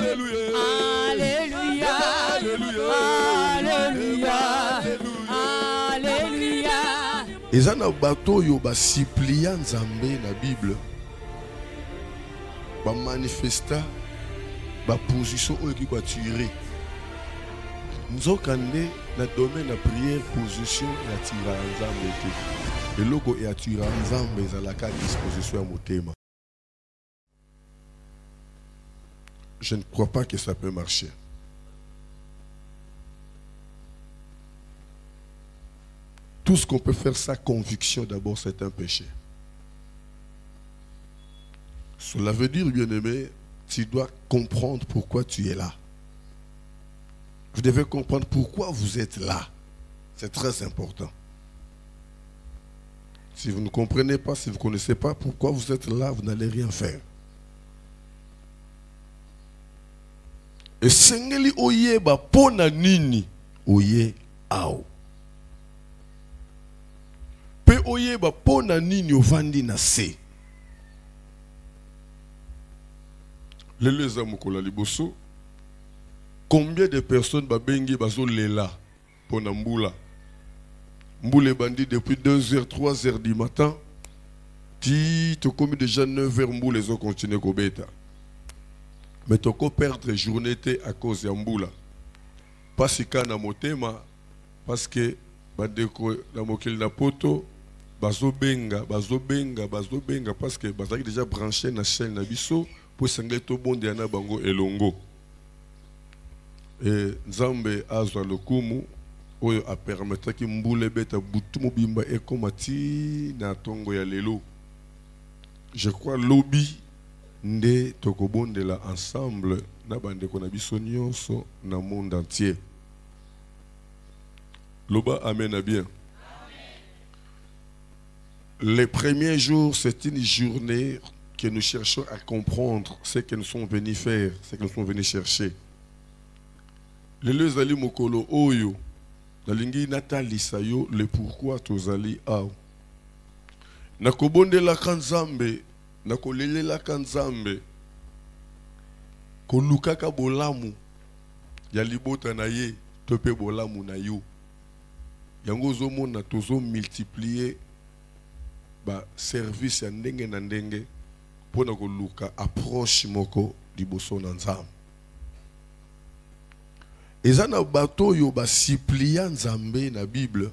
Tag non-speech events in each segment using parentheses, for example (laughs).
Alléluia. Alléluia. Alléluia. Alléluia. eza na bato oyo basiplia nzambe na bible bamanifesta baposition oyo eki koatire nzoka nde na domaine ya priere position eatira ya nzambe te eloko eatira ya nzambe ezalaka disposition ya motema je ne crois pas que ça peut marcher Tout ce qu'on peut faire sans conviction, d'abord, c'est un péché. Cela veut dire, bien-aimé, tu dois comprendre pourquoi tu es là. Vous devez comprendre pourquoi vous êtes là. C'est très important. Si vous ne comprenez pas, si vous ne connaissez pas pourquoi vous êtes là, vous n'allez rien faire. Et sengeli oyeba pona nini? Oye ao. mpe oyeba mpo na nini ovandi na se? Lelo eza mokolo ya liboso. Combien de personnes babengi bazolela mpo na mbula? Mbula ebandi depuis 2 heures 3 heures du matin. Ti tokomi déjà 9 heures mbula ezokontinue kobeta mais tokoperdre journée te à cause ya mbula mpasi ka na motema parce que bandeko na mokili na poto bazobenga bazobenga bazobenga parce que bazalaki déjà branché na chaîne na biso mpo esengeli tobondela na bango elongo. E nzambe azwa lokumu oyo apermetaki mbula ebeta butu mobimba ekóma ti na ntongo ya lelo. Je crois lobi nde tokobondela ensemble na bandeko na biso nyonso na monde entier. Loba amen na bien. Les premiers jours, c'est une journée que nous cherchons à comprendre ce que nous sommes venus faire, ce que nous sommes venus chercher. lelo ezali mokolo oyo nalingi natalisa yo le pourquoi tozali awa nakobondelaka nzambe nakolelelaka nzambe kolukaka bolamu ya libota na ye to mpe bolamu na yo. Yango ozomona tozomultiplie baservice ya ndenge na ndenge mpona koluka approche moko liboso na nzambe. Eza na bato oyo basiplia nzambe na bible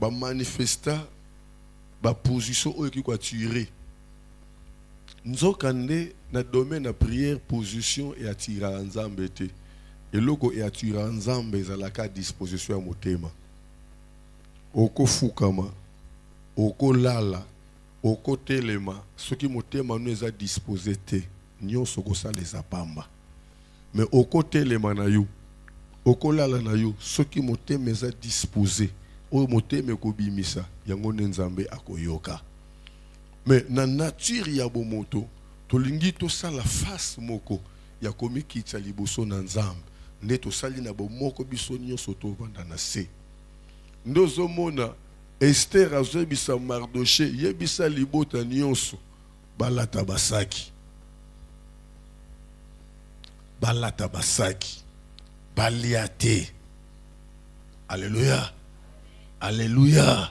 bamanifesta baposition oyo eki koatire nzoka nde na domaine ya prière position eatiraka nzambe te eloko eatiraka nzambe ezalaka disposition ya motema. Okofukama okolala okotelema soki motema no eza dispose te nyonso okosala eza pamba me okotelema na yo okolala na yo soki motema eza dispose oyo motema ekobimisa yango nde nzambe akoyoka. Me na nature ya bomoto tolingi tosala face moko ya komikitisa liboso na nzambe. Nde tosali na bomoko biso nyonso tovanda na se. Nde ozomona ester azoyebisa mardoshe yebisa libota nyonso balata basaki. Balata basaki. Balia te alleluya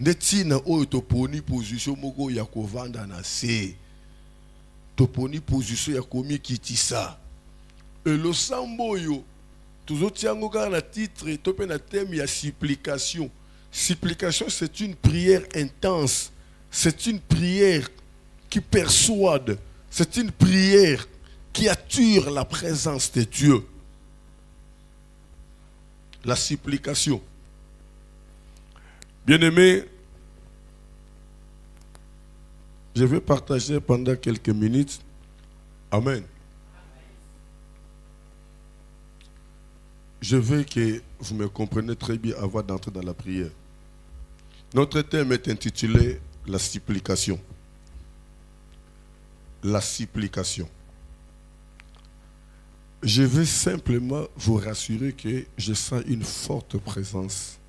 nde ntina oyo toponi position moko ya kovanda na se. Toponi position ya komikitisa elosambo oyo tozotia yango kaka na titre to mpe na thème ya supplication. Supplication c'est une prière intense. C'est une prière qui persuade. C'est une prière qui attire la présence de Dieu. La supplication bien-aimé je vais partager pendant quelques minutes amen Je veux que vous me compreniez très bien avant d'entrer dans la prière. Notre thème est intitulé La supplication. La supplication. Je veux simplement vous rassurer que je sens une forte présence.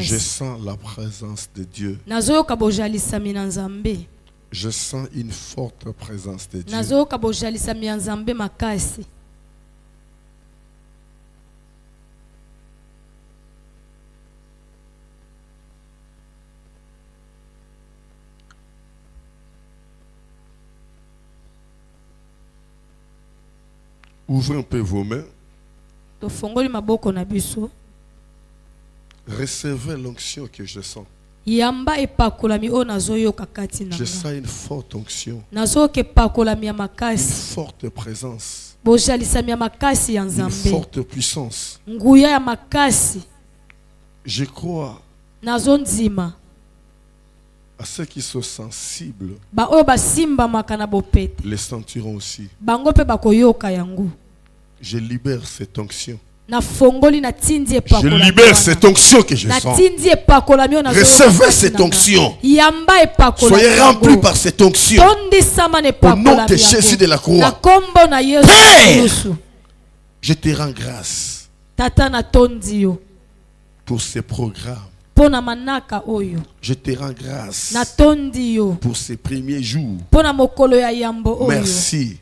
Je sens la présence de Dieu. Je sens une forte présence de Dieu. Ouvrez un peu vos mains. tofongoli maboko na biso Recevez l'onction que je sens. yamba epakolami oyo nazoyoka kati na Je sens une forte onction, nazoyoka epakolami ya une makasi forte présence, bozalisami ya makasi ya une nzambe. forte puissance. nguya ya makasi. Je crois nazondima à ceux qui sont sensibles, baoyo basimbamaka na bopete. Les sentiront aussi. bango mpe bakoyoka yango Je libère cette onction. Je libère cette onction que je sens. Recevez cette onction. Soyez remplis par cette onction. Au nom de Jésus de la croix. Père! Je te rends grâce pour ces programmes. Je te rends grâce pour ces premiers jours. Merci.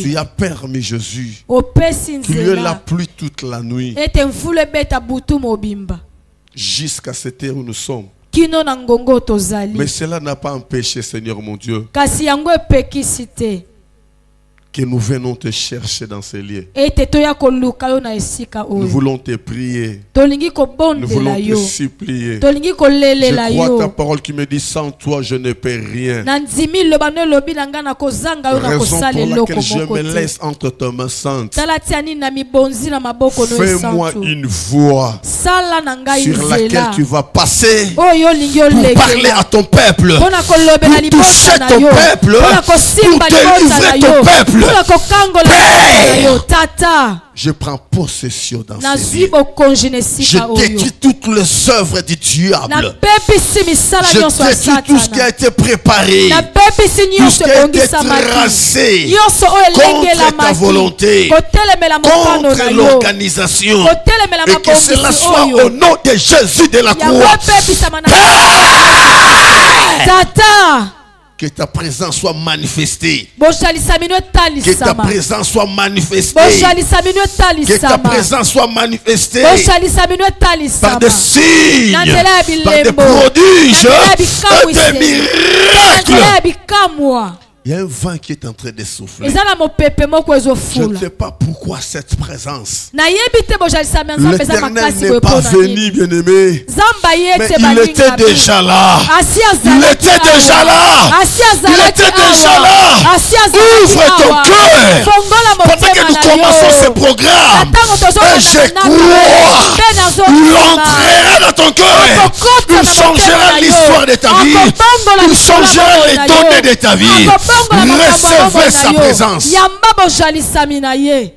Tu as permis Jésus. Qu'il y ait la pluie toute la nuit. Jusqu'à cette heure où nous sommes. Mais cela n'a pas empêché, Seigneur mon Dieu, kasi yango epekisi te que nous venons te chercher dans ces lieux. Nous voulons te prier. Nous voulons te supplier. Je crois ta parole qui me dit sans toi je ne peux rien. Raison pour laquelle je me laisse entre tes mains saintes. Fais-moi une voix sur laquelle tu vas passer pour parler à ton peuple. Pour toucher ton peuple. Pour délivrer ton yo peuple. Je prends possession dans ces lieux. Je détruis toutes les œuvres du diable. Je détruis tout ce qui a été préparé. Tout ce qui a été tracé contre ta volonté, contre l'organisation. Et que cela soit au nom de Jésus de la croix. tata Que ta présence soit manifestée. Que ta présence soit manifestée. Que ta présence soit manifestée. Par des signes, par des prodiges et des miracles. Il y a un vent qui est en train de souffler. Je ne sais pas pourquoi cette présence. L'éternel n'est pas venu, bien-aimé. Mais il était déjà là. Il était déjà là. Il était déjà là. Ouvre ton cœur. Pendant que nous commençons ce programme, et je crois, il entrera dans ton cœur. Il changera l'histoire de ta vie. Il changera les données de ta vie. Recevez sa présence. yamba bozalisami na ye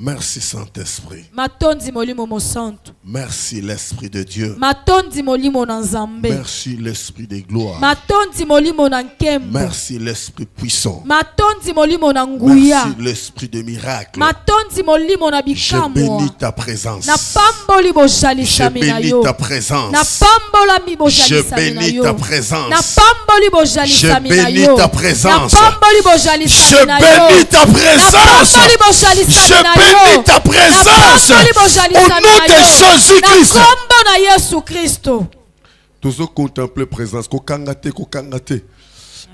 Merci Saint-Esprit. Merci l'Esprit de Dieu. Merci l'Esprit de gloire. Merci l'Esprit puissant. Merci l'Esprit de miracle. Je bénis ta présence. Je bénis ta présence. Je bénis ta présence. Je bénis ta présence. Je bénis ta présence. napamboli bozalisami Je na bénis ta présence. Au nom de Jésus-Christ. tozocontempler présence kokanga te kokanga te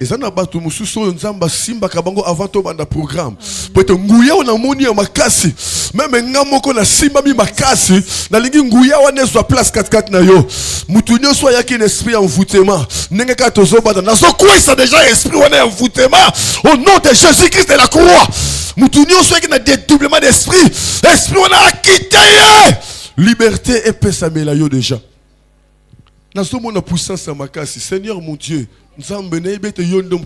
eza na bato mosusu oyo nzambe asimbaka bango avant tobanda programme. Po ete nguya oyo namoni ya makasi. Meme nga moko nasimbami makasi. Nalingi nguya wana ezwa place katikati na yo. Mutu nyonso ayaki na esprit ya envoûtement ndenge kaka tozobanda nazokwisa deja esprit wana ya envoûtement. Au nom de jésus christ de la croix mutu nyonso ayaki na dédoublement d'esprit esprit wana akite ye liberté epesamela yo deja nazomona puissance ya makasi seigneur mon dieu nzambe nayebi ete yo nde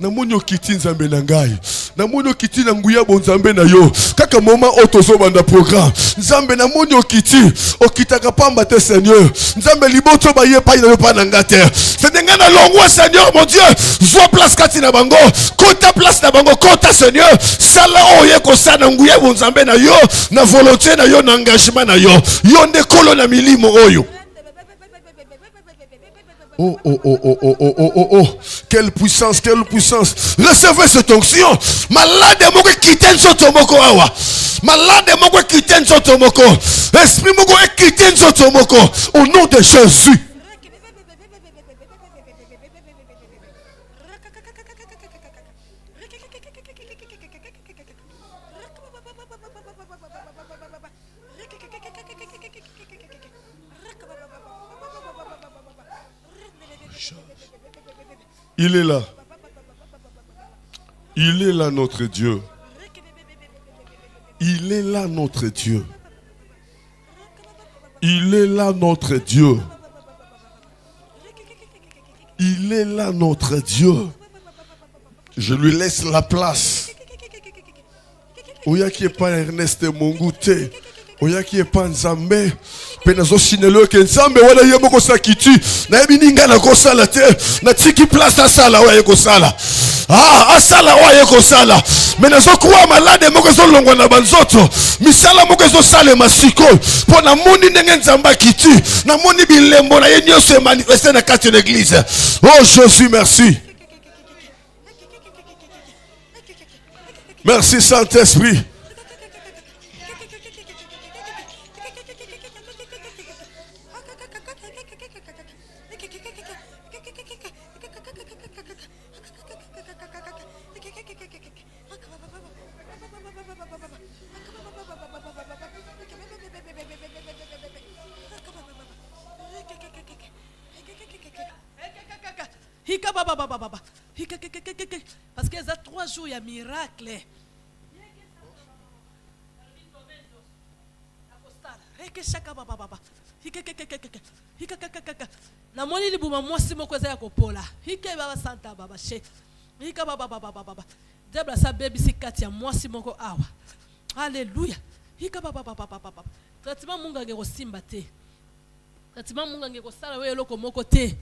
namoni okiti nzambe na ngai. Namoni okiti na nguya bonzambe na yo. Kaka moma oyo tozobanda programme. Nzambe namoni okiti. Okitaka pamba te seigneur. Nzambe liboso baye epai na yo epai na nga te. Sende ngai nalongwa seigneur mon dieu. Zwa place kati na bango. Kota place na bango. Kota seigneur. Sala oyo oye kosala na nguya bonzambe na yo na volonté na yo na engagement na yo. Yo nde kolo na milimo oyo Oh, oh, oh, oh, oh, oh, oh, oh, oh. Quelle puissance, quelle puissance. Recevez cette onction. Malade moko quitte nzoto moko awa. Malade moko quitte nzoto moko. Esprit moko nzoto moko. Au nom de Jésus. Il est là. Il est là notre Dieu. Il est là notre Dieu. Il est là notre Dieu. Il est là notre Dieu. Je lui laisse la place. oyaki epai ya ernest mongu te oyaki epai nzambe mpe nazosinela oyoke nzambe wana ye moko sakiti nayebi nini ngai nakosala te natiki place asala oyo aye kosala. Ah, asala oyo aye kosala. Me nazokuwa malade moko ezolongwa na banzoto. Misala moko ezosalema sikoyo mpo namoni ndenge nzambe akiti namoni bilembo na ye nyonso emanifeste na kati ya l'église. Oh jésus merci. Merci saint-esprit. Hika parce que eza trois jours ya miracle namoni libuma mwasi moko eza ya kopola hikebaba santa baba she hikababababababa diable asa abebisi kati ya mwasi moko awa alleluya hikababababababa traitement mungange kosimba te traitement mungange kosala oyo eloko moko te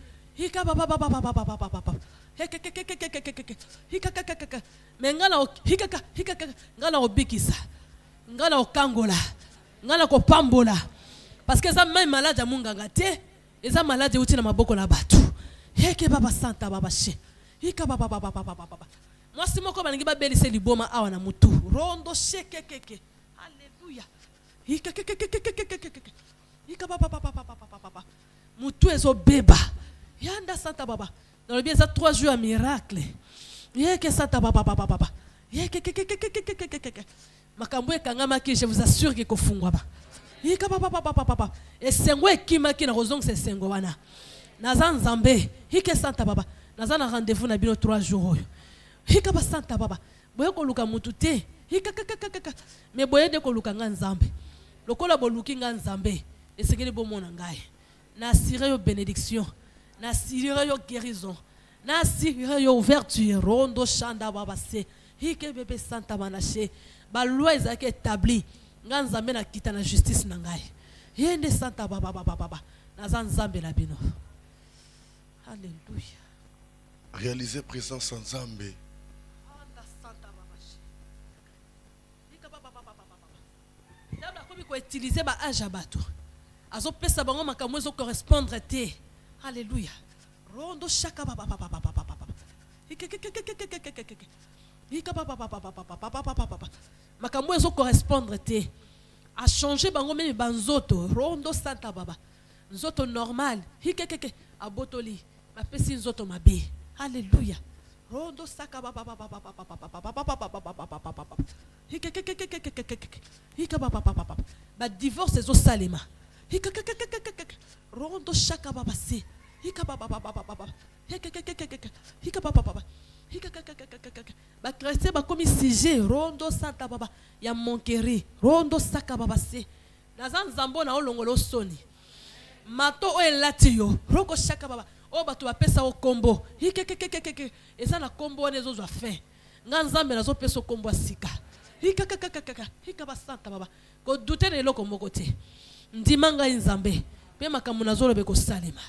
me nga na hikaka hikaka nga na kobikisa nga na kokangola nga na kopambola parce que eza mai malade ya munganga te eza malade euti na maboko na bato heke baba santa baba she hika baba baba baba baba baba mwasi moko balingi babelisa liboma awa na mutu rondo shekekeke alleluya hika mutu ezobeba yanda santa baba nalobi eza trois jours ya miracle yeke santa baba baba baba yekekekekekekekekeke makambo ekangamaki je vous assure ke kofungwama yika baba baba baba baba esengo ekimaki na kozongisa esengo wana naza nzambe hike santa baba naza na rendez-vous na bino trois jours oyo hika basanta baba boye koluka mutu te hikakakakaka me boye nde koluka nga nzambe lokola boluki nga nzambe esengeli bomona ngai naasire yo bénédiction naasire yo guérison naasire yo ouverture rondo shanda baba se hike bebe santa banashe baloi ezalaki établi nga nzambe nakita na justice na ngai ye nde santa baba baba baba naza nzambe na bino alleluya réaliser présence en Zambé. Koutilize baage ya bato azopesa bango makambo ezocorrespondre te Alléluia. Rondo shaka papa papa papa papa papa. banzoto rondo santa baba nzoto hikekeke abotoli nzoto rondo saka rondo shaka baba se. Hika baba baba baba hekekekekekeke hika baba baba bakretien bakomi sujet rondo santa baba. Ya monkeri rondo saka baba se. Naza nzambe oyo na olongola osoni. Mato oyo elati yo roko shaka baba. Oyo bato bapesa yo nkombo hikekekekeke eza na nkombo wana ezozwa fin. Nga nzambe nazopesa yo nkombo ya sika. Hikakakakaka hika basanta baba. Kodute na eloko moko te ndima ngai nzambe mpe makambo nazoloba ekosalema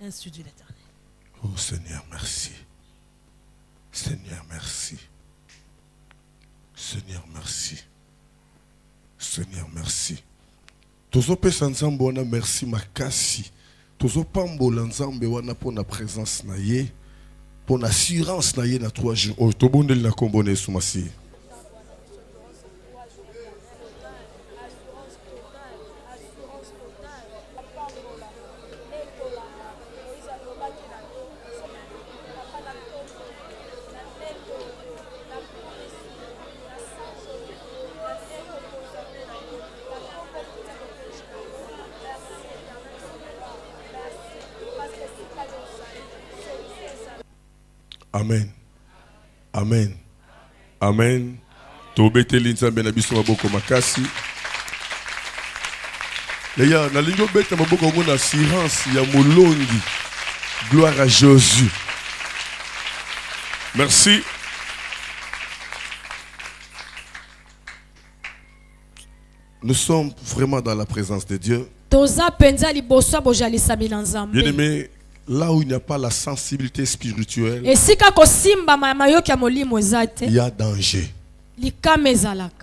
ainsi dit l'éternel Oh Seigneur, merci. Seigneur, merci. Seigneur, merci. Seigneur, merci. tozopesa nzambe wana merci makasi tozopambola nzambe wana mpo na présence na ye mpo na assurance na ye na trois jours oyo tobondeli na nkombo na yesu masihi amen. Amen. Amen. Tobeteli nzambe na biso maboko makasi. Leya nalingi obeta maboko yango na assurance ya molongi. Gloire à jésus. Merci. Nous sommes vraiment dans la présence de dieu. Toza mpenza liboso ya bozalisami na nzambe. Bien aimé là où il n'y a pas la sensibilité spirituelle il y a danger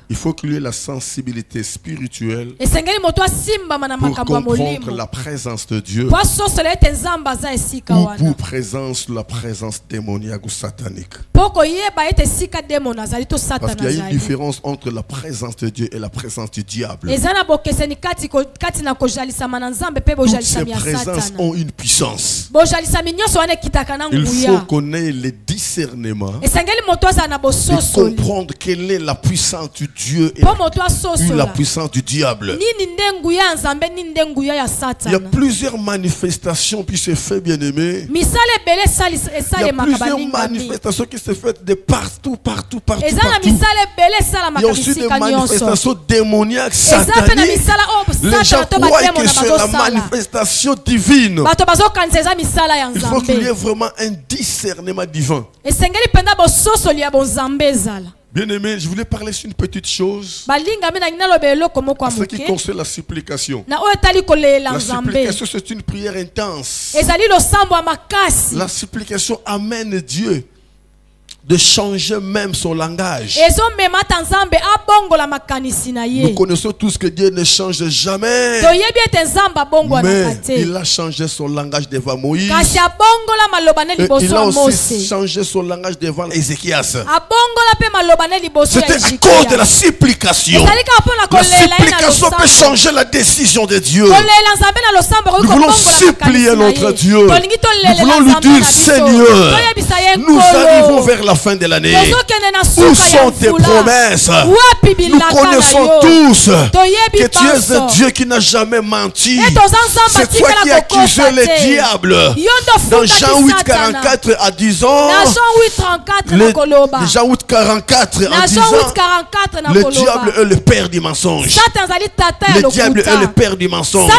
il faut qu'il ait la sensibilité spirituelle pour comprendre la présence de Dieu. Ou pour présence la présence démoniaque ou satanique. Parce qu'il y a une différence entre la présence de Dieu et la présence du diable. Toutes ces présences ont une puissance. Il faut qu'on ait le discernement et comprendre quelle est la puissance du Dieu et la, la puissance du diable. Il y a plusieurs manifestations qui se fait, bien aimé. Il y a plusieurs manifestations qui se font de partout, partout, partout, partout. Il y a aussi des manifestations démoniaques, sataniques. Les gens croient que c'est la manifestation divine. Il faut qu'il y ait vraiment un discernement divin. Esengeli mpenza bososoli ya bonzambe ezala Bien aimé, je voulais parler sur une petite chose. ce qui concerne la supplication. La supplication, c'est une prière intense. La supplication amène Dieu de changer même son langage. Nous connaissons tous que Dieu ne change jamais. Mais il a changé son langage devant Moïse. Et il a aussi changé son langage devant Ézéchias. C'était à cause de la supplication. La supplication peut changer la décision de Dieu. Nous voulons supplier notre. Dieu. Nous voulons lui dire, Seigneur, nous arrivons vers la fin de l'année. Où sont tes promesses? Nous connaissons tous que tu es un Dieu qui n'a jamais menti. C'est toi qui kokosa le diable. ndo Dans Jean 8, futaki satana 44 à 10 ans, na jean 8 34 le, Jean 8, 44 en na jean 10 8 ans, 44 na le diable est le père du mensonge. Le diable est le père du mensonge.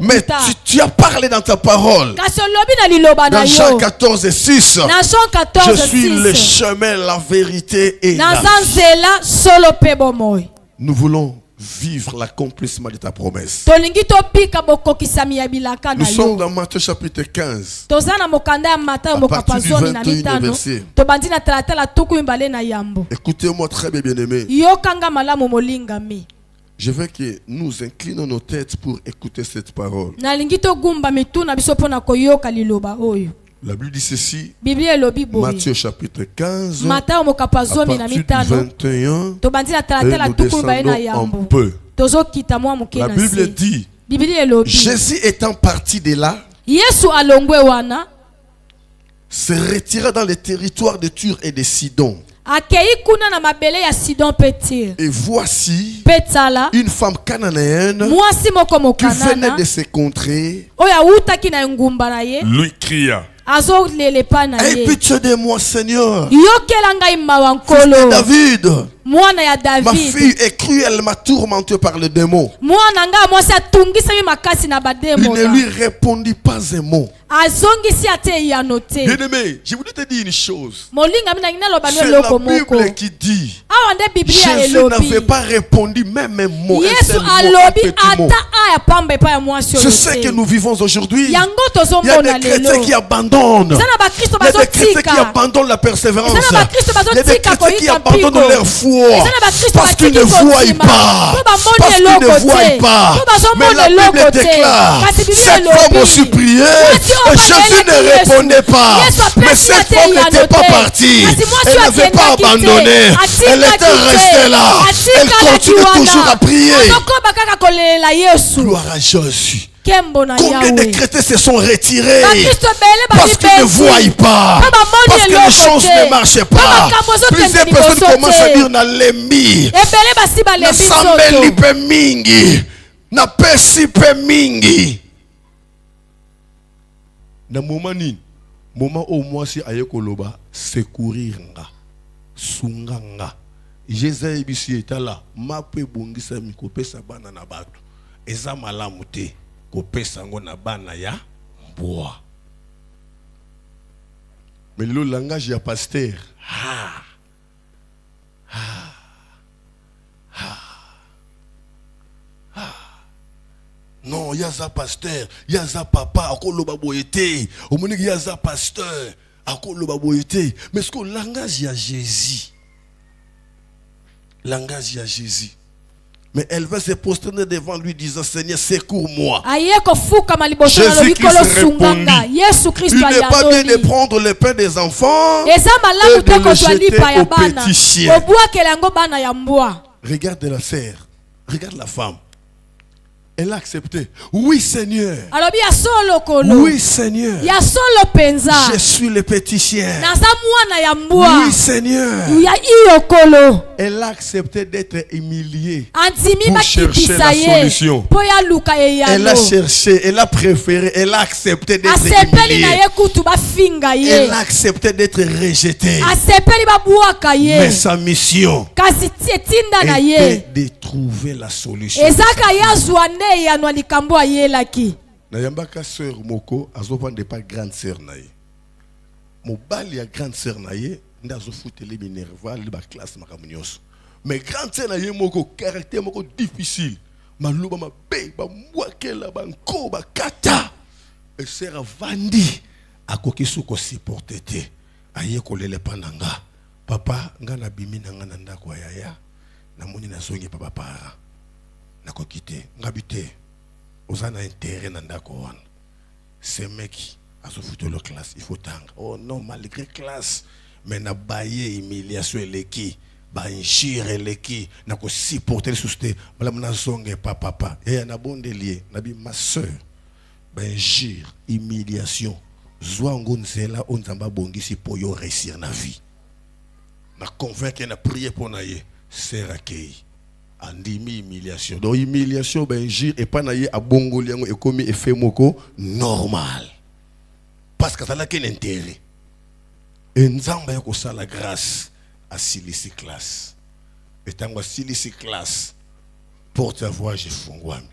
Mais tu, tu as parlé dans ta parole. Dans Jean yo 14 et 6. na jean Je 14 suis le 6 chemin, la vérité mpe bomoi. Nous voulons vivre l'accomplissement de ta promesse. Nous sommes dans Matthieu chapitre 15. toza na mokanda ya matayo À mokapa partir du zoni na 21 mitano. verset. Écoutez-moi très bien, molingami Je veux que nous inclinons nos têtes pour écouter cette parole. La Bible dit ceci, Matthieu chapitre 15, matayo mokapa à zomi na partir du mitano. 21, tobandi na et nous descendons un peu. La Bible se. dit, Jésus étant parti de là, yesu alongwe wana se retira dans les territoires de Tur et de Sidon. Et voici une femme cananéenne qui venait de na ye. Lui cria azolelepa na Aie ye pitié de moi, Seigneur, David. Ma fille est cruellement tourmentée par le démon. Il ne lui répondit pas un mot. te Bien-aimé, je voudrais te dire une chose. C'est la Bible qui dit Jésus n'avait pas répondu même un mot, C'est ce que nous vivons aujourd'hui. Il y a des chrétiens qui abandonnent. Il y a des chrétiens qui abandonnent la persévérance. Il y a des chrétiens qui abandonnent leur foi Bakristo parce qu'ils ne batiki voient kondima. pas. Bamoni Parce qu'ils eloko ne te. voient pas. Mais la Bible déclare Biblia cette femme aussi priait et Jésus ne répondait pas. Mais cette femme n'était pas partie. Elle n'avait pas abandonné. Elle était restée là. Elle continue toujours à prier. Gloire à Jésus. Na Combien de chrétiens se sont retirés parce qu'ils ne voient pas, parce que les choses ne marchaient pas. Plusieurs personnes commencent à dire na lembi, nasambeli nzoto mpe mingi, napesi mpe mingi. Na moment nini, moment oyo mwasi aye koloba secourir nga, sunga nga. jésus ayebisi etala mapo ebongisami kopesa bana na bato. Eza malamu te kopesa yango na bana ya mbwa. Mais lelo langage ya paster ha. Ha. Non ye aza paster ye aza papa akoloba boye te. Omoniki ye aza paster akoloba boye te. Mais ceke langage ya jésus langage à Jésus. Mais elle va se prosterner devant lui disant Seigneur, secours-moi. aye kofukama liboso na Jésus lobikolo Christ sunganga répondit. Il n'est pas bien de prendre le pain des enfants et de le jeter aux petits chiens. Regarde la sœur, regarde la femme. Elle a accepté. Oui, Seigneur. Oui, Seigneur. Je suis le petit chien. Oui, Seigneur. Elle a accepté d'être humiliée. Pour chercher la solution. yaluka Elle a cherché, elle a préféré, elle a accepté d'être humiliée. Elle a accepté d'être rejetée. Mais sa mission était de trouver la solution. Nde eyano ya likambo ayelaki. Nayambaka sœur moko azovanda epa grande sœur na ye. Mobali ya grande sœur na ye nde azofutela minerva ali baklasse makambo nyonso. Mais grande sœur na ye moko caractère moko difficile. Maloba mabe bambwakela banko bakata. Eser avandi akoki su kosupporte te. Aye kolela epa na nga. Papa nga nabimi na nga na ndako ya yaya. Namoni nazongi pa bapara nakoki te ngabi te oza na ndako wana. Ce mec azofutela classe il faut tanga oh non malgré classe. Mais na baye humiliation eleki bainjure eleki na kosupporte lisusu te. Malamu nazonga epa papa eya nabondeli ye nabi ma sœur. Humiliation. Zwa réussir na vie. Na convaincre na prier na ye. Akei andimi humiliation. Donc humiliation bainjure epai na ye abongoli yango ekomi efe moko normal. Parce que azalaki na intérêt. E nzambe ya kosala grâce asilisi classe. Etango asilisi classe porte ya voyage efungwami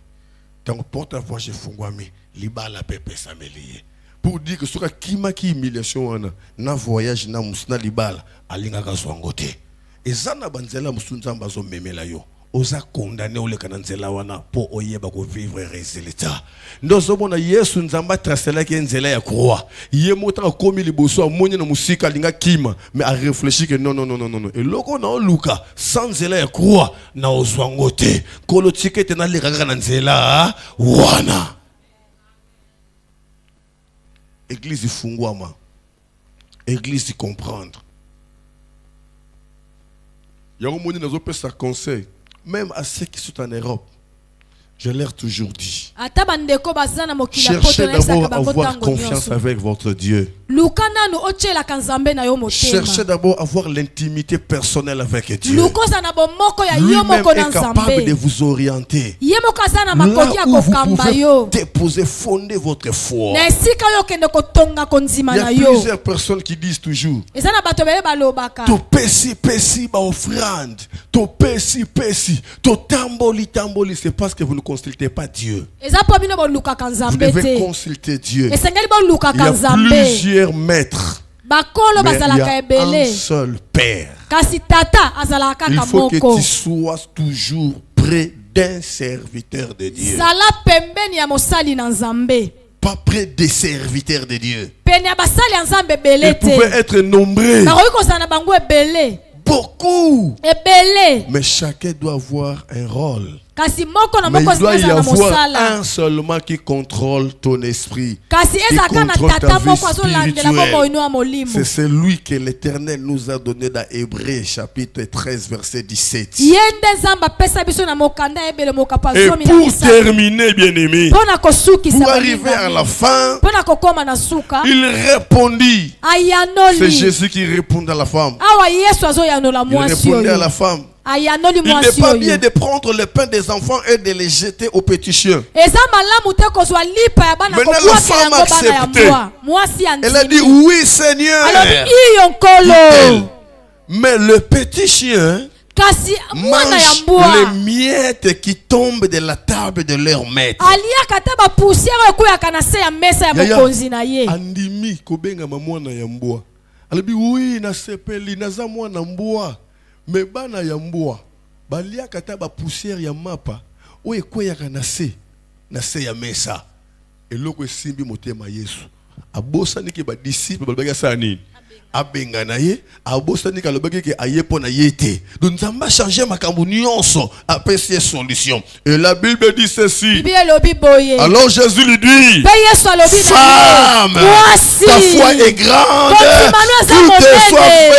ntango porte ya voyage efungwami libala mpe epesameli ye pour dire que soki akimaki humiliation wana na voyage na mosu na libala alingaka azwa yango te eza na banzela mosusu nzambe azomemela yo oza kondane oleka na nzela wana mpo oyeba kovivre résultat. Nde ozomona yesu nzambe nzela ya croix. Ye moko ntango akomi liboso amoni na mosika alinga kima mais arefléchi ke non non non non non eloko na oluka sans nzela ya croix na ozwa yango te. Nkolo tika kaka nzela wana. Église ifungwama église comprendre. Yango moni nazopesa conseil même à ceux qui sont en europe Je l'ai toujours dit. Cherchez d'abord à avoir confiance avec votre Dieu. Cherchez d'abord à avoir l'intimité personnelle avec Dieu. Lui-même est capable de vous orienter. Là où vous pouvez déposer, fonder votre foi. Il y a plusieurs personnes qui disent toujours topesi pesi baofrande topesi pesi totamboli tamboli c'est parce que vous ne consultez pas Dieu. Vous devez te. consulter Dieu. Il y a plusieurs maîtres. Mais il y a un seul Père. Il faut que tu sois toujours près d'un serviteur de Dieu. Pas près des serviteurs de Dieu. Ils pouvaient être nombreux. Beaucoup. Mais chacun doit avoir un rôle Mais il doit y avoir un seulement qui contrôle ton esprit. na contrôle ta vie C'est celui que l'Éternel nous a donné dans Hébreu chapitre 13 verset 17. ye nde nzambe apesa biso na mokanda ya ebele mokapo Et pour terminer, bien aimé, pour arriver à la fin, il répondit. C'est Jésus qui répond à la femme. Il répondait à la femme. Il n'est pas bien de prendre le pain des enfants et de les jeter aux petits chiens. Maintenant, la femme mbwa mwasi Elle a dit oui Seigneur. Mais le petit chien mange les miettes qui tombent de la table de leur maître. andimi kobengama mwana ya mbwa. Alobi wi nasepeli naza mwana mbwa me bana ya mbwa baliaka ata bapusiere ya mapa oyo ekweyaka na se na se ya mesa. Eloko esimbi motema yesu. Abosaniki badisiple balobaki asala nini abenga na ye abosaniki alobaki ke aye mpo na ye te. Donc nzambe achange makambo nyonso apesi ye solution et la bible dit ceci. Alors jésus lui dit Femme, ta foi est grande, tout te soit fait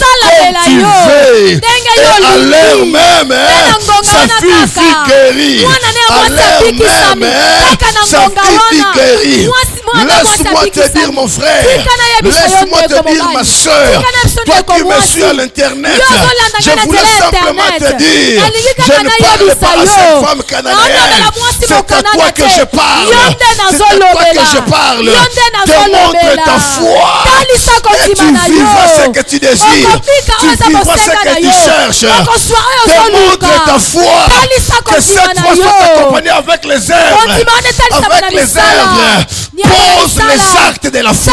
comme tu veux. Et à l'heure même, sa fille fut guérie. À l'heure même, sa fille fut guérie. Laisse-moi te dire, mon frère, laisse-moi te dire, ma soeur, toi qui me suis à l'internet, je voulais simplement te dire, je ne parle pas à cette femme mwasi c'est à toi que je parle, c'est à toi que je parle, démontre ta foi, et tu vivras ce que tu désires, tu vivras ce que tu cherches, démontre ta foi, que cette foi soit accompagnée avec les œuvres, avec les œuvres, pose les actes de la foi,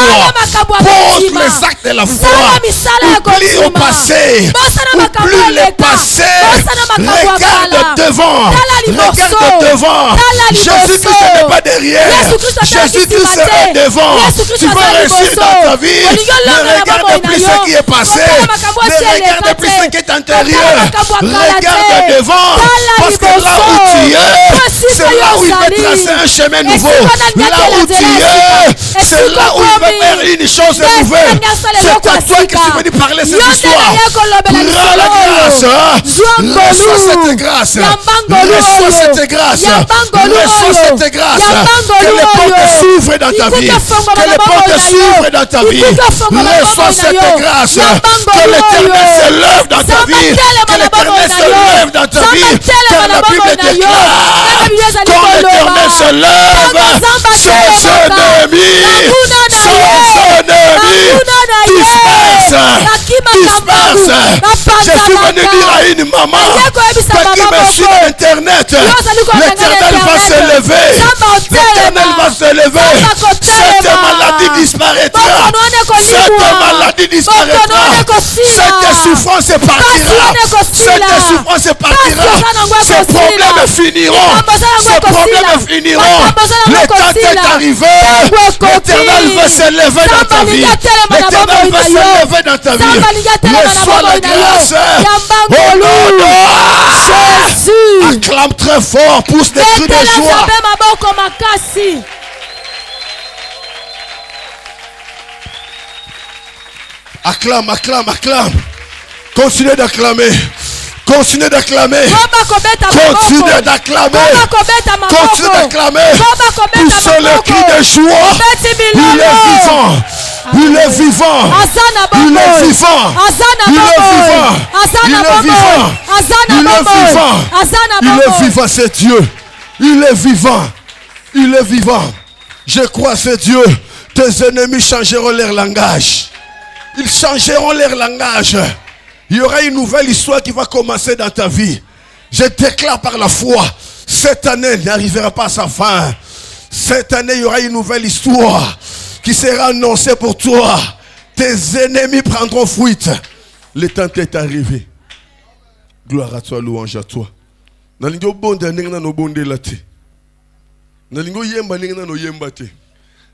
pose les actes de la foi, oublie au passé, oublie le passé, regarde. Devant, regarde devant. Jésus-Christ n'est pas derrière, Jésus-Christ est devant, tu vas réussir dans ta vie, ne regarde plus ce qui est passé, ne regarde plus ce qui est antérieur, regarde devant, parce que là où tu es, c'est là où il yozali. tracer un chemin nouveau, là où tu es, c'est là où il Esika faire une chose nouvelle, c'est à toi que tu veux lui parler cette histoire, prends la grâce, reçois cette grâce, reçois cette grâce, reçois cette grâce, que les portes s'ouvrent dans ta vie, que les portes s'ouvrent dans ta vie, reçois cette grâce, que l'éternel se lève dans ta vie, que l'éternel se lève dans ta vie, car la Bible déclare, quand l'éternel se lève, ses ennemis, ses ennemis Kabangu. Je suis venu dire à une maman, toi qui me suis sur Internet, l'éternel va se lever, l'éternel va se lever, cette maladie disparaîtra, cette maladie disparaîtra, cette souffrance partira, cette souffrance partira, ces problèmes finiront, ces problèmes finiront, le temps est arrivé, l'éternel va se lever dans ta vie, l'éternel va se yo dans ta vie. Reçois la grâce. Au nom de Jésus. Acclame très fort. Pousse des cris de joie. Acclame, acclame, acclame. Continuez d'acclamer. Continuez d'acclamer. Continuez d'acclamer. Continuez d'acclamer. Poussez le cri de joie. Il est vivant. Il est vivant. Il est vivant. Il est vivant. Il est vivant. Il est vivant. Il est vivant, c'est Dieu. Il est vivant. Il est vivant. Je crois, c'est Dieu. Tes ennemis changeront leur langage. Ils changeront leur langage. Il y aura une nouvelle histoire qui va commencer dans ta vie. Je déclare par la foi, cette année n'arrivera pas à sa fin. Cette année, il y aura une nouvelle histoire qui sera annoncée pour toi. Tes ennemis prendront fuite. Le temps est arrivé. Gloire à toi, louange à toi. nalingi obonda ndenge nano obondela te nalingi oyemba ndenge nano oyemba te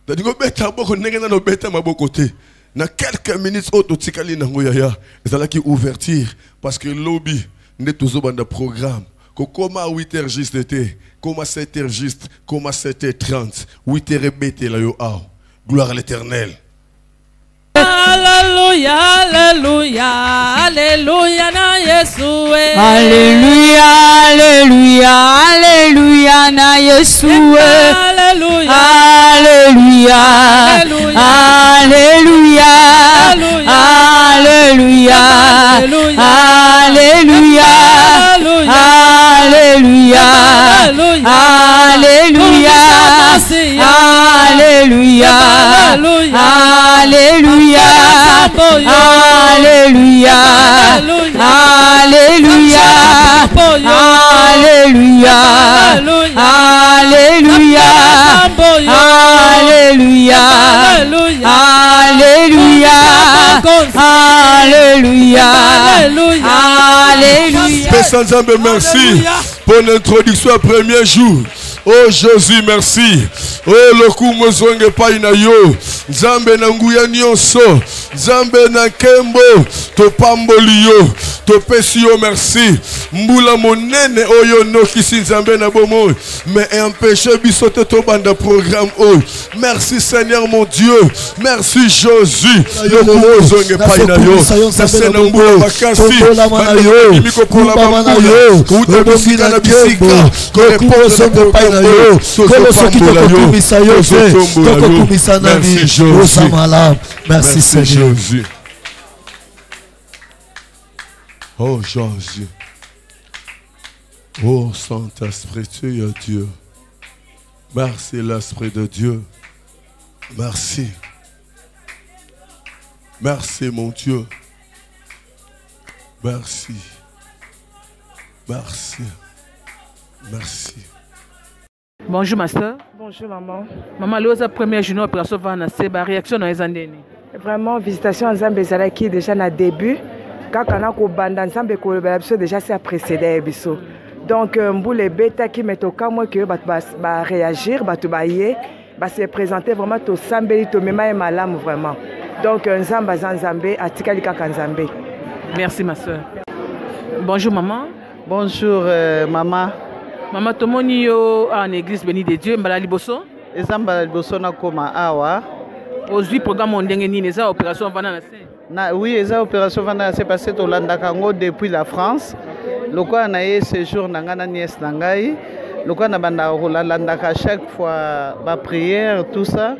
nalingi obeta maboko ndenge nano obeta maboko te na quelques minutes oyo totikali nango yaya ezalaki ouverture parce que lobi nde tozobanda programme kokoma a 8 heures juste te koma 7 heures juste koma 7 heures 30 8 heures ebetela yo awa gloire à l'éternel Alléluia, Alléluia, Alléluia na Yesu. Alléluia, Alléluia, Alléluia na Yesu. Alléluia. Alléluia, Alléluia. Alléluia, Alléluia, Alléluia, Alléluia, Alléluia, Alléluia, Alléluia, Alléluia, Alléluia, Alléluia, Alléluia. Alléluia. Alléluia. Alléluia. Personne ne merci pour l'introduction au premier jour. Oh Jésus, merci. Oh le coup, moi, pas une nzambe na nguya nyonso nzambe na nkembo topamboli yo topesi yo merci. Mbula monene oyo onokisi nzambe na bomoi mais empêche biso te tobanda programme oyo. Merci seigneur mon dieu merci jésus. Lokumu ezonga epai na yo. pese na mbula makasi bandimi kopola bambula kouta bisika na bisika. na yo. yo. nani malamu merci seigneur Jésus. Oh Jésus. Oh Saint-Esprit, tu es Dieu. Merci l'Esprit de Dieu. Merci. Merci mon Dieu. Merci. Merci. Merci. Bonjour ma soeur Bonjour maman. mama leo oza première journée opération vana na se baréaction na yo eza ndeni Vraiment visitation ya Nzambe ezalaki déjà na début kaka na kobanda Nzambe kolobela biso déjà se précédé ya biso. Donc euh, mbula ebetaki me tokamwa ke bato bas- baréagir bato baye base présenter vraiment tosambeli tomema ye malamu vraiment. Donc euh, Nzambe aza Nzambe atikali kaka Nzambe. merci ma soeur bonjour maman bonjour euh, mama mama tomoni yo awa na église béni de dieu mbala liboso. Eza mbala liboso nakóma awa. Ozwi programme o ndenge nini eza opération vana na se. Na, oui eza opération vanda na se parce tolandaka yango depuis la france. Lokola na ye séjour na ngai na niese na ngai lokola na bandaka kolalandaka chaque fois baprière tout ça.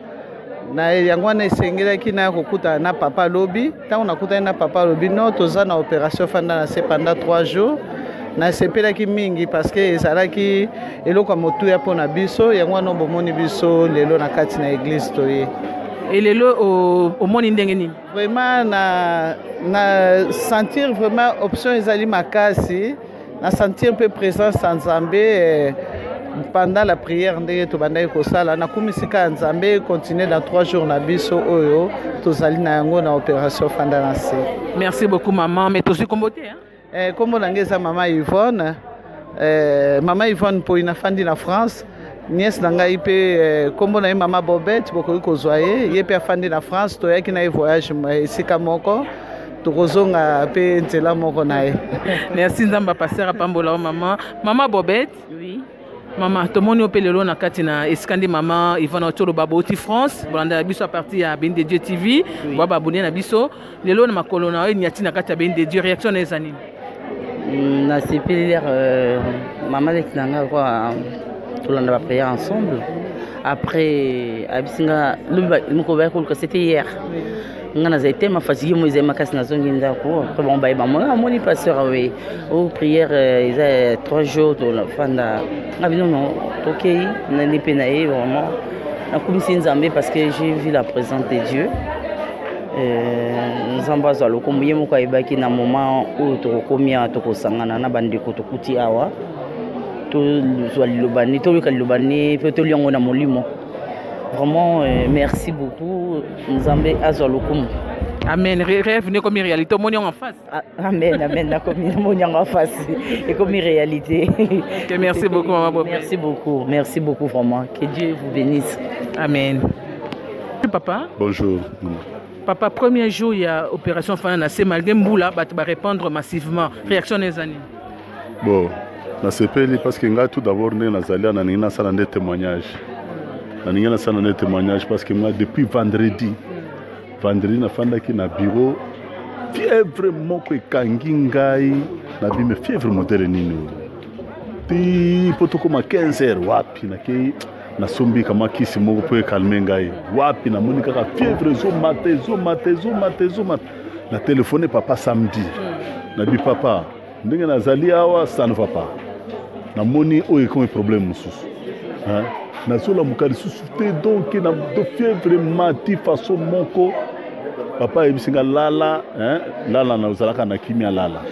Na yango wana esengelaki naya kokutana na papa alobi. Ntango nakutani na papa alobi no toza na opération fanda na se pendant trois jours nasepelaki mingi parce que ezalaki eloko ya motuya mpo na biso yango wana bomoni biso lelo na kati na église toye. Elelo omoni ndenge nini? Vraiment na, na sentir vraiment option ezali makasi na sentir mpe présence ya nzambe eh, pendant la prière ndenge tobandaki kosala. Nakumisika ya nzambe continue dans trois jours na biso oyo tozali na yango na opération fanda na se. Merci beaucoup maman mais tozwi kombo te hein? Eh, kombo na ngai eza mama yvonne. Eh, mama yvonne mpoi nafandi na france. Niese na ngai mpe eh, kombo na ye mama bobet bokoki kozwa ye. Ye mpe afandi na france toyaki na ye voyage esika moko. Tokozonga mpe nzela moko na ye. (laughs) Merci nzambe apaster apambola o mama. Mama bobet Oui. mama tomoni yo mpe lelo na kati na esika nde mama ivana otoloba bauti france. Bolanda na biso a partir ya beni de dieu tv boya babone na biso. Lelo na makolo na yo eniati na kati ya beni de dieu. Réaction na eza nini nasepeli euh, mama leki na nga kwa tolanda bapriere ensemble. Après abisi nga lobi moko baya koluka c'était hier. Nga nazali te mafatigue mo ezali makasi nazongi ndako après bango bayeba mo amoni pasteur awe. O priere euh, eza ya trois jours tolafanda nga binono tokei nani mpe na ye vraiment. Nakomisi nzambe parce que j'ai vu la présence de dieu nzambe azwa lokombo. Ye moko ayebaki na moment oyo tokokomi awa tokosangana na bandeko tokuti awa. Tozwa liloba ne toyoka liloba ne mpe tolia yango na molimo. Vraiment euh, merci beaucoup. Nzambe azwa amen. Rêve ne komi réalité. Omoni yango en face. Ah, amen amen. Yango afasi ekomi réalité. Merci beaucoup, merci beaucoup. Merci beaucoup vraiment. Que dieu vous bénisse. Amen. Papa? Bonjour. Papa premier jour ya opération fana na se malgré mbula bato barépondre massivement. Réaction eza nini Bon, nasepeli parce que tout d'abord ndenge nazali awa nalingi nasala nde témoignage. Nalingi nasala nde témoignage parce que depuis vendredi vendredi nafandaki na bureau fièvre moko ekangi ngai nabimi fièvre ti mpo tokóma 15 heures nasombi kama kisi moko mpo ekalme ngai. Wapi namoni kaka fièvre ezomata ezomata ezomata ezomata na telefone papa samedi. Nabi papa ndenge nazali awa ça ne va pas namoni oyo ekomi problème mosusu. Hein? nazolamuka lisusu te donc na do fièvre mati façon moko. Papa ayebisi nga lala hein? lala nazalaka na kimia lala.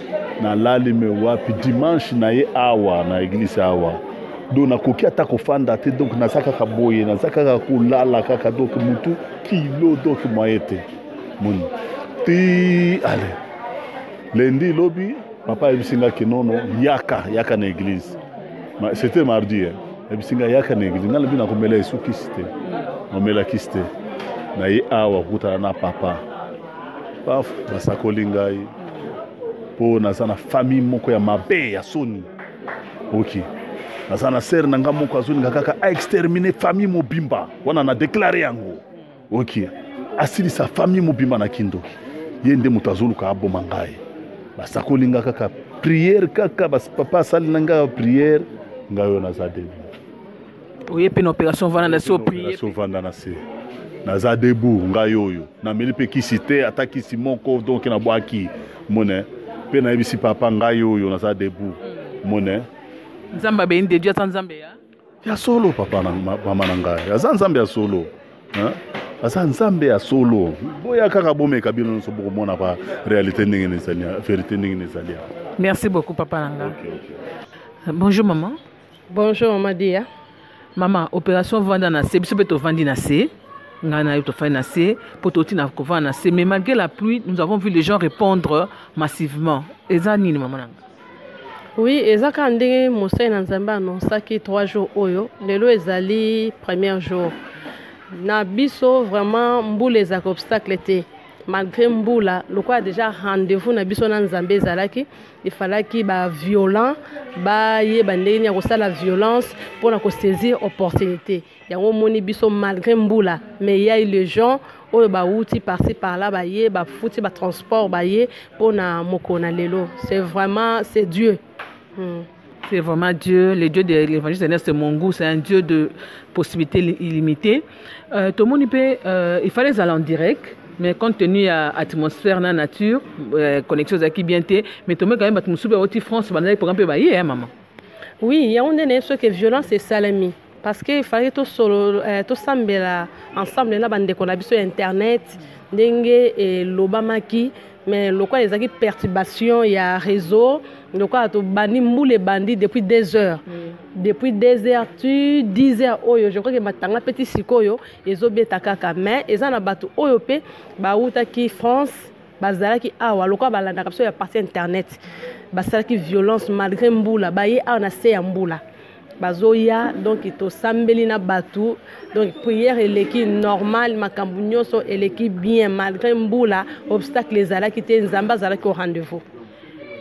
Nalali me wapi? Dimanche na ye awa na eglise awa donc nakoki ata kofanda te. Donc naza kaka boye naza kaka kolala kaka. Donc mutu kilo donc moye te. Moni. Ti ale. Lendi lobi papa ayebisi nga ke nono yaka yaka na église Ma- c'était mardi hein. ayebisi nga yaka na église nga lobi nakomela esu kisi te. Nomela kisi te na ye awa kutana na papa. Paf basakoli ngai. Mpo naza na famille moko ya mabe ya soni. Ok naza na sere na nga moko azolinga kaka aextermine famille mobimba. Wana na deklare yango. Ok. Asilisa famille mobimba na kindoki. Ye nde moto azoluka aboma ngai. Basakoli nga kaka priere kaka papa asali na nga priere ngai oyo naza debu oye mpe na opération vana na se oprie sovanda na se. Naza debu ngai oyo. Nameli mpe kisi te ata kisi moko donk nabwaki mone mpe nayebisi papa ngai oyo naza debu mone nzambe abeyini de dieu ata nzambe ya? Ya solo papa na ma- mama na ngai. Aza nzambe ya solo. Aza nzambe ya solo. Boya kaka bomeka bino nyonso bokomona pa réalité ndenge na ezali vérité ndenge na ezali awa merci beaucoup papa na nga bonjour maman. Bonjour mama dia. Mama opération vanda na se biso mpe tovandi na se. Ngai na yo tofandi na se mpo totina kovanda na se. Mais malgré la pluie nous avons vu les gens répondre massivement. Eza nini mama na oui eza kaka ndenge mosali na nzambe anonsaki trois jours oyo. Lelo ezali premier jour. Na biso vraiment mbula ezalaka obstacle te. Malgré mbula lokola déjà rendez-vous na biso na nzambe ezalaki efalaki baviolent bayeba ndenge nini ya kosala violence mpona kosaisir opportunité. Yango omoni biso malgré mbula mais yai les gens oyo bawuti parci parla baye bafuti batransport baye mpona mokolo na lelo. C'est vraiment c'est dieu Hmm. C'est vraiment Dieu, le Dieu de l'évangile Ernest Mongou, c'est un Dieu de possibilités li- illimitées. Euh, tout le euh, il fallait aller en direct, mais compte tenu à l'atmosphère, la nature, euh, connexion qui bien été, mais tout le monde quand même, tu France, pendant le programme, bah, yeah, maman? oui yango nde nayebi soki violence esalemi parce que efalaki tosolo eh, tosambela ensemble na bandeko na biso internet ndenge elobamaki mais lokola ezalaki perturbation ya réseau lokola tobandi mbula ebandi depuis deux heures. Depuis deux heures tu dix heures oyo je crois ke matanga mpe ti sikoyo ezobeta kaka. Mais eza na bato oyo mpe bawutaki france bazalaki awa. Lokola balandaka biso ya parti internet. Basalaki violence malgré mbula baye awa na se ya mbula bazoya donc tosambeli na bato. Donc prière eleki normal makambo nyonso eleki bien. Malgré mbula obstacle ezalaki te nzambe azalaki au rendez-vous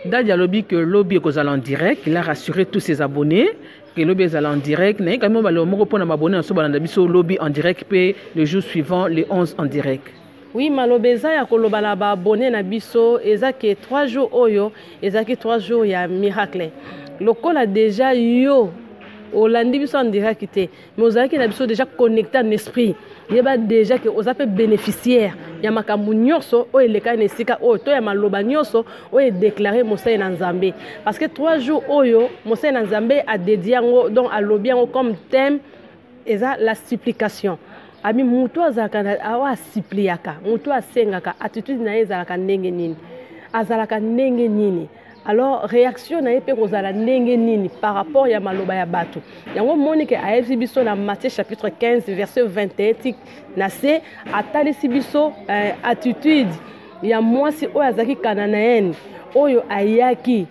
Dadi a lobby que lobby est en direct, il a rassuré tous ses abonnés que lobby est en direct. Mais quand même, le mot pour abonné en ce moment, lobby en direct, puis le jour suivant, les 11 en direct. oui maloba eza ya koloba na baabone na biso eza ke 3 jours oyo ezalaki 3 jours ya miracle lokola deja yo olandi biso en direct te mais ozalaki na biso déjà connecté en esprit yeba déjà ke oza mpe bénéficiaire. Ya makambo nyonso oyo elekaki na esika oyo to ya maloba nyonso oyo edéclare mosali na nzambe. Parce que trois jours oyo mosali na nzambe adédie yango donc alobi yango comme thème eza la supplication. Abi motu azalaka awa asipliaka motu asengaka attitude na ye ezalaka ndenge nini? Azalaka ndenge nini alors réaction na ye mpe kozala ndenge nini par rapport ya maloba ya bato yango moni ke ayebisi biso na matthieu chapitre 15 verset 21 ti na se atalisi biso eh, attitude. Ya mwasi oyo azalaki kananaene oyo ayaki.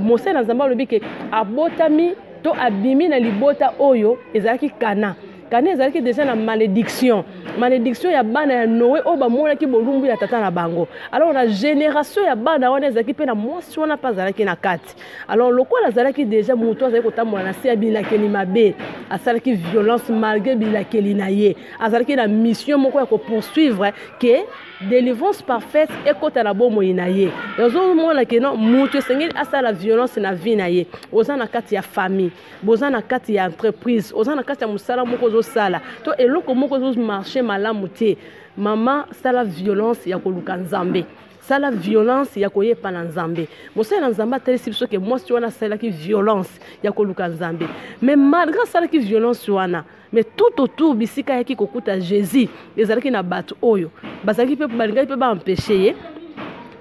Mosali na nzambe alobi ke abotami to abimi na libota oyo ezalaki kana kana ezalaki deja na malédiction. Malédiction ya bana ya noe oyo bamonaki bolumbu ya tata na bango. Alors na génération ya bana wana ezalaki mpe na mwasi wana mpe azalaki na kati. Alors lokola azalaki deja motu azalaki kotambola na se ya bilakeli mabe asalaki violence malgré bilakeli na ye. Azalaki na mission moko ya kopoursuivre ke délivrance parfaite ekɔta na bomoi na ye ozomona ke no moto esengeli asala violence na vie na ye oza na kati ya famille. Boza na kati ya entreprise. Oza na kati ya mosala moko ozosala to eloko moko ezomarche malamu te mama sala violence ya koluka nzambe sala violence ya koyepa na nzambe. Mosali na nzambe atalisi biso ke mwasi wana asalaki violence ya koluka nzambe. Mais malgré asalaki violence wana mais tout autour bisika ayaki kokuta jésus ezalaki na bato oyo. Bazalaki mpe balingaki mpe baempeshe ye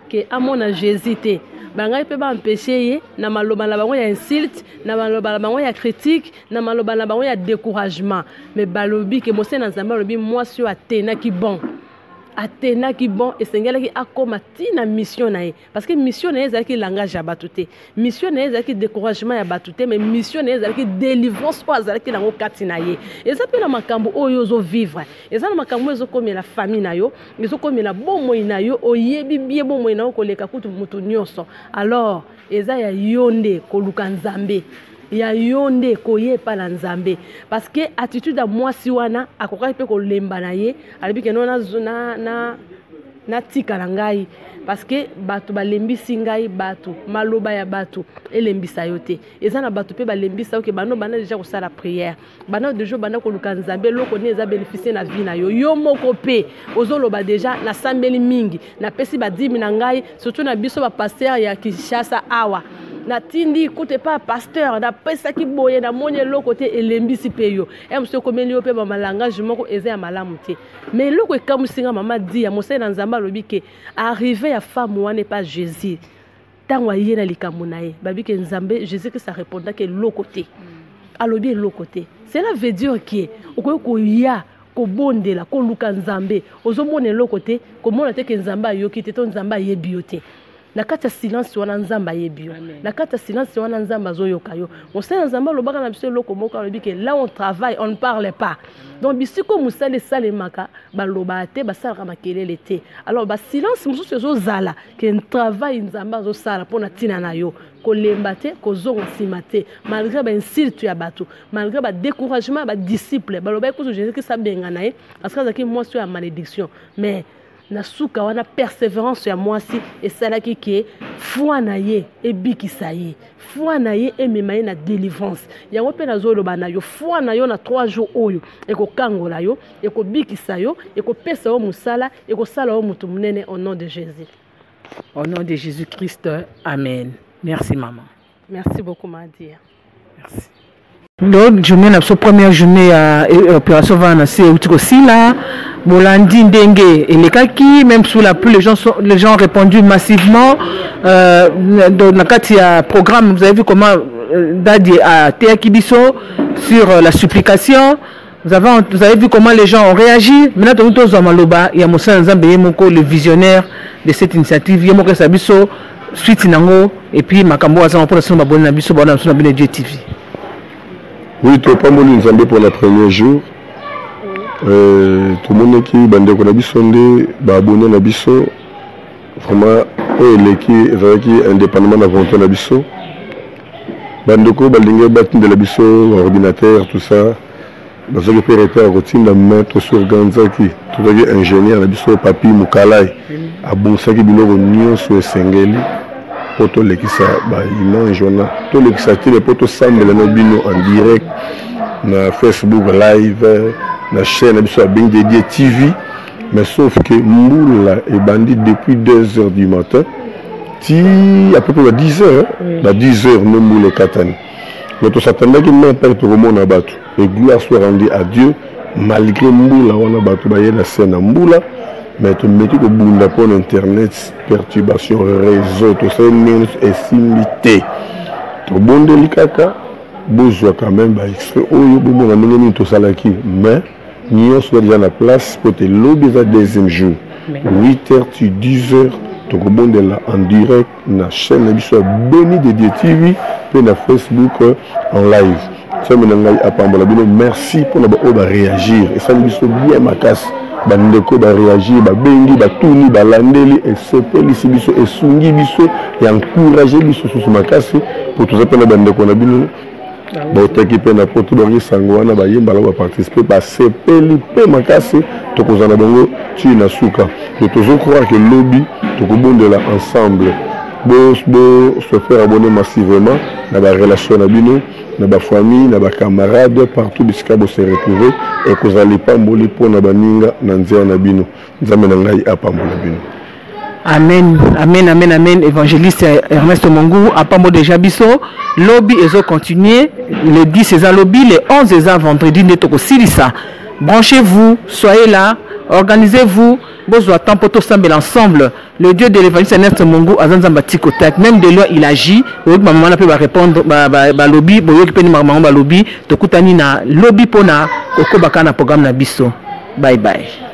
ke amona jésus te. Balingaki mpe baempeshe ye na maloba na bango ya insulte na maloba na bango ya critique na maloba na bango ya découragement. Mais balobi ke mosali na nzambe alobi mwasi oyo atenaki bon atenaki bon esengelaki akóma ntina mission na ye. Parce que mission na ye ezalaki langage ya bato te. Mission na ye ezalaki découragement ya bato te mais mission na ye ezalaki délivrance oyo azalaki nango kati na ye. Eza mpe na makambo oyo ozovivre. Eza na makambo oyo ezokomela famille na yo ezokomela bomoi na yo oyebi bie bomoi na yo koleka kutu motu nyonso. Alors eza ya yo nde koluka nzambe ya yo nde koyepa na nzambe. Parce que attitude ya mwasi wana akokaki mpe kolemba na ye alobi ke no natika na, na, na ngai. Parce que bato balembisi ngai bato maloba ya bato elembisa yo te. Eza na bato mpe balembisa yo ke bano banda deja kosala priere banda deja banda koluka nzambe eloko nini eza bénéficie na vie na yo. Yo moko mpe ozoloba deja nasambeli mingi. Napesi badimi na ngai surtout na biso bapaster ya kinshasa awa natindi kutu epa pasteur napesaki boye namoni eloko te elembisi mpe yo. E mosu ekomeli yo mpe bamalangage moko eza ya malamu te. Mais eloko ekamwisinga mama di ya mosali na nzambe alobi ke arrive ya femme wana epa jésus. Ntango aye na likambo na ye babi ke nzambe jésus krist arépondaki eloko te. Alobi eloko te. Cela veut dire ke okoki koya kobondela koluka nzambe. Ozomona eloko te komona te ke nzambe ayoki te to nzambe ayebi yo te na kati ya silence wana nzambe ayebi yo. Na kati ya silence wana nzambe azoyoka yo. Mosali na nzambe alobaka na biso eloko moko alobi ke là on travaille on ne parle pas. Donc bisiko mosali esalemaka balobaka te basalaka makelele te. Alors basilence mosusu ezozala ke travail nzambe azosala mpona ntina na yo. Kolemba te kozonga nsima te. Malgré bainsulte ya bato malgré badécouragement ya badisciple balobaki kutu jésus krist abenga na ye parce que azalaki mwasi oyo ya malédiction. Mais na suka wana persévérance ya mwasi esalaki ke foi na ye ebikisa ye. Foi na ye emema ye na délivrance. Yango mpe nazoloba na yo foi na yo na trois jours oyo ekokangola yo ekobikisa yo ekopesa yo mosala ekosala yo moto monene au nom de jésus. Au nom de jésus christ amen. Merci maman. Merci beaucoup madia merci donc journée na biso première journée ya opération vana na se euti kosila bolandi ndenge elekaki même sous la pluie les gens, sont, les gens ont répondu massivement. Euh, na kati ya programme vous avez vu comment euh, dadi ateyaki biso sur euh, la supplication. Vous avez, vous avez vu comment les gens ont réagi. Maintenant tongi tozwa maloba. Ya mosala nzambe ye moko le visionnaire de cette initiative. Ye moko esa biso suite nango et puis makambo azanga mpona sino baboni na biso baona na biso na bino dieu tv oui topamboli nzambe pour le premier jour. Euh, tomonaki bandeko na biso nde baabone na biso. Vraiment oyo eleki ezalaki indépendamment na volonté na biso. Bandeko balingi batindela biso ordinateur tout ça. Bazalaki mpe retard kotinda maître sorganzaki tozalaki ingénieur na biso papi mokalai abongisaki biloko nyonso esengeli mpo tolekisa baimage wana. Tolekisa tele mpo tosambela na bino en direct na facebook live na chaîne na biso babengi dedie tv mais sauf que mbula ebandi depuis 2 heures du matin. Ti à peu près ba 10 heures ba 10 heures no mbula ekatani mais tosatandaki même mpe tokomona bato et gloire soit rendue à dieu. Malgré mbula wana bato baye na se na mbula mais tomeki kobunda mpo na internet perturbation réseau tosali ndenge nyonso esimbi te tobondeli kaka bozwa quand même baextrait oyo bomona ndenge nini tosalaki mais nyonso eza déjà na place mpo te lobi eza deuxième jour. 8 heures tu 10 heures tokobondela en direct na chaîne na biso ya beni dedie tv mpe na facebook euh, en live. Nzambe na ngai apambola bino merci mpona baoyo baréagir esali biso bien makasi bandeko baréagir babengi batuni balandeli esepelisi biso esungi biso encourage biso susu makasi. Mpo toza mpe na bandeko na bino baotaki mpe na poto bangi sango wana bayembala baparticipe basepeli mpe makasi. Tokozala bango ti na suka do tozocroire ke lobi tokobondela ensemble se faire abonner massivement na barelation na bino na bafamille na bacamarade partout bisika bose retrouve ekozala lipamboli mpona baninga na nzela na bino. Nzambe na ngai apambola bino. Amen amen amen amen. Évangéliste ernest mongu apambo déjà biso lobi ezocontinue le 10 eza lobi le 11 eza vendredi nde tokosilisa branchez-vous, soyez là, organisez-vous, bozwa temps pour ensemble ensemble. Le Dieu de l'évangile Ernest Mungu azanzamba tikotak. Même de loi il agit. Oyoki maman na pe ba répondre ba ba ba lobby, boyoki pe ni maman ba lobby, tokutani na lobby pona okobaka na programme na biso. Bye bye.